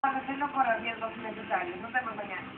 Para hacerlo por riesgos necesarios. Nos vemos mañana.